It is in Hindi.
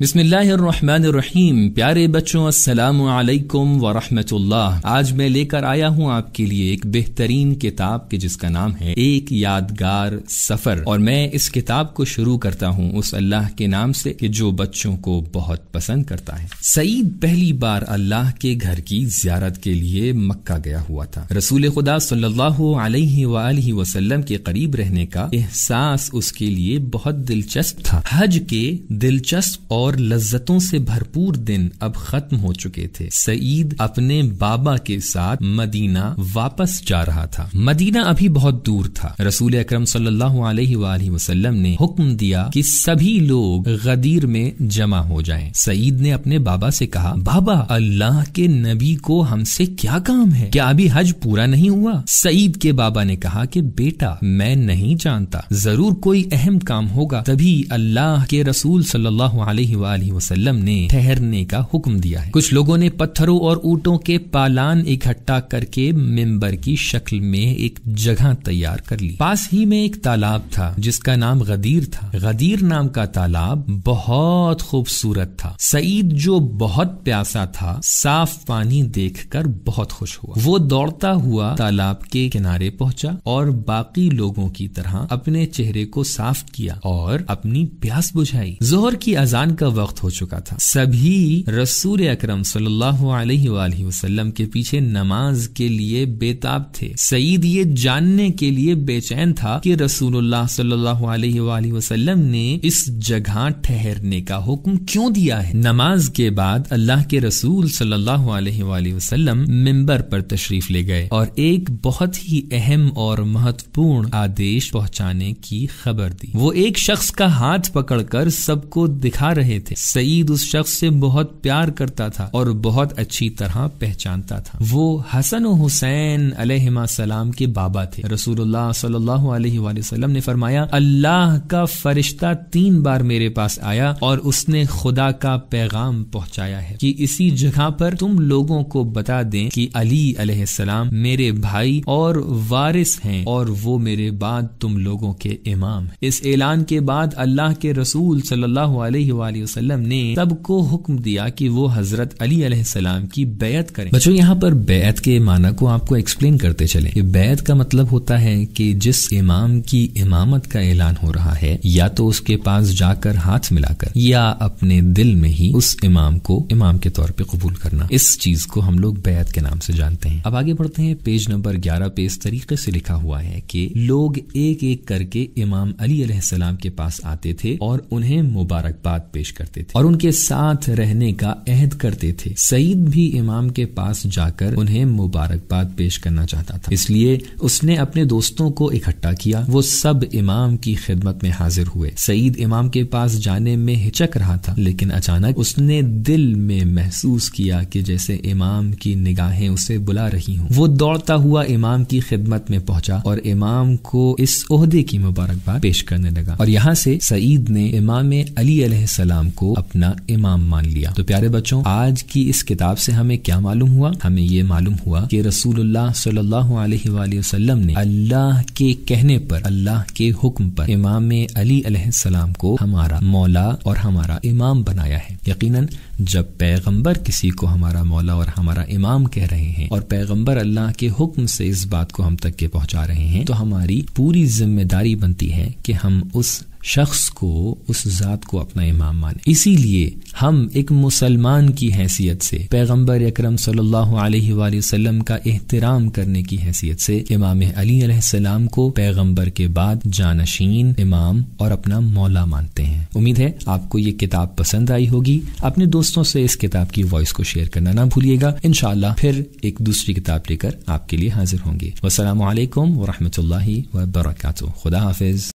बिस्मिल्लाहिर्रहमानिर्रहीम। प्यारे बच्चों, अस्सलाम वालेकुम व रहमतुल्लाह आज मैं लेकर आया हूँ आपके लिए एक बेहतरीन किताब के जिसका नाम है एक यादगार सफ़र। और मैं इस किताब को शुरू करता हूँ उस अल्लाह के नाम से कि जो बच्चों को बहुत पसंद करता है। सईद पहली बार अल्लाह के घर की जियारत के लिए मक्का गया हुआ था। रसूल खुदा सल्लल्लाहु अलैहि वसल्लम के करीब रहने का एहसास उसके लिए बहुत दिलचस्प था। हज के दिलचस्प और और लज्जतों से भरपूर दिन अब खत्म हो चुके थे। सईद अपने बाबा के साथ मदीना वापस जा रहा था। मदीना अभी बहुत दूर था। रसूल अक्रम वसल्लम ने हुक्म दिया कि सभी लोग गदीर में जमा हो जाएँ। सईद ने अपने बाबा से कहा, बाबा, अल्लाह के नबी को हमसे क्या काम है? क्या अभी हज पूरा नहीं हुआ? सईद के बाबा ने कहा कि, बेटा, मैं नहीं जानता। ज़रूर कोई अहम काम होगा, तभी अल्लाह के रसूल सल्लल्लाहु अलैहि वसल्लम ने ठहरने का हुक्म दिया है। कुछ लोगों ने पत्थरों और ऊँटों के पालान इकट्ठा करके मेंबर की शक्ल में एक जगह तैयार कर ली। पास ही में एक तालाब था, जिसका नाम गदीर था। गदीर नाम का तालाब बहुत खूबसूरत था। सईद जो बहुत प्यासा था, साफ़ पानी देखकर बहुत खुश हुआ। वो दौड़ता हुआ तालाब के किनारे पहुँचा और बाकी लोगों की तरह अपने चेहरे को साफ़ किया और अपनी प्यास बुझाई। जोहर की अजान का वक्त हो चुका था। सभी रसूल अक्रम वसल्लम के पीछे नमाज़ के लिए बेताब थे। सईद ये जानने के लिए बेचैन था कि रसूलुल्लाह सल्लल्लाहु अलैहि वसल्लम ने इस जगह ठहरने का हुक्म क्यों दिया है? नमाज़ के बाद अल्लाह के रसूल सल्लल्लाहु अलैहि वसल्लम मिंबर पर तशरीफ़ ले गए और एक बहुत ही अहम और महत्वपूर्ण आदेश पहुँचाने की खबर दी। वो एक शख्स का हाथ पकड़कर सबको दिखा रहे थे। सईद उस शख्स से बहुत प्यार करता था और बहुत अच्छी तरह पहचानता था। वो हसन हुसैन सलाम के बाबा थे। रसूलुल्लाह ने फरमाया, अल्लाह का फरिश्ता तीन बार मेरे पास आया और उसने खुदा का पैगाम पहुँचाया है कि इसी जगह पर तुम लोगों को बता दें कि अली अलैहिस्सलाम मेरे भाई और वारिस हैं और वो मेरे बाद तुम लोगों के इमाम इस ऐलान के बाद अल्लाह के रसूल सल्लल्लाहु अलैहि वसल्लम ने सबको हुक्म दिया कि वो हज़रत अली सलाम की बैत करें। बच्चों, यहाँ पर बैत के माना को आपको एक्सप्लेन करते चले। कि का मतलब होता है कि जिस इमाम की इमामत का ऐलान हो रहा है, या तो उसके पास जाकर हाथ मिलाकर, या अपने दिल में ही उस इमाम को इमाम के तौर पर कबूल करना। इस चीज़ को हम लोग बैत के नाम से जानते हैं। अब आगे बढ़ते हैं। पेज नंबर ग्यारह पे इस तरीके से लिखा हुआ है कि लोग एक एक करके इमाम अली सलाम के पास आते थे और उन्हें मुबारकबाद पेश करते थे और उनके साथ रहने का अहद करते थे। सईद भी इमाम के पास जाकर उन्हें मुबारकबाद पेश करना चाहता था। इसलिए उसने अपने दोस्तों को इकट्ठा किया। वो सब इमाम की खिदमत में हाजिर हुए। सईद इमाम के पास जाने में हिचक रहा था, लेकिन अचानक उसने दिल में महसूस किया कि जैसे इमाम की निगाहें उसे बुला रही हूँ। वो दौड़ता हुआ इमाम की खिदमत में पहुँचा और इमाम को इस ओहदे की मुबारकबाद पेश करने लगा। और यहाँ से सईद ने इमाम अली सलाम को अपना इमाम मान लिया। तो प्यारे बच्चों, आज की इस किताब से हमें क्या मालूम हुआ? हमें ये मालूम हुआ कि रसूलुल्लाह सल्लल्लाहु अलैहि वसल्लम ने अल्लाह के कहने पर, अल्लाह के हुक्म पर इमाम अली सलाम को हमारा मौला और हमारा इमाम बनाया है। यकीनन, जब पैगंबर किसी को हमारा मौला और हमारा इमाम कह रहे हैं और पैगंबर अल्लाह के हुक्म से इस बात को हम तक के पहुँचा रहे हैं तो हमारी पूरी ज़िम्मेदारी बनती है कि हम उस शख्स को उस जात को अपना इमाम माने। इसीलिए हम एक मुसलमान की हैसियत से, पैगंबर अकरम वसल्लम का एहतराम करने की हैसियत से, इमाम अली को पैगंबर के बाद जानशीन इमाम और अपना मौला मानते हैं। उम्मीद है आपको ये किताब पसंद आई होगी। अपने दोस्तों से इस किताब की वॉइस को शेयर करना ना भूलिएगा। इनशाला फिर एक दूसरी किताब लेकर आपके लिए हाजिर होंगे। वसलाम वरहमल वर्का खुदा हाफिज।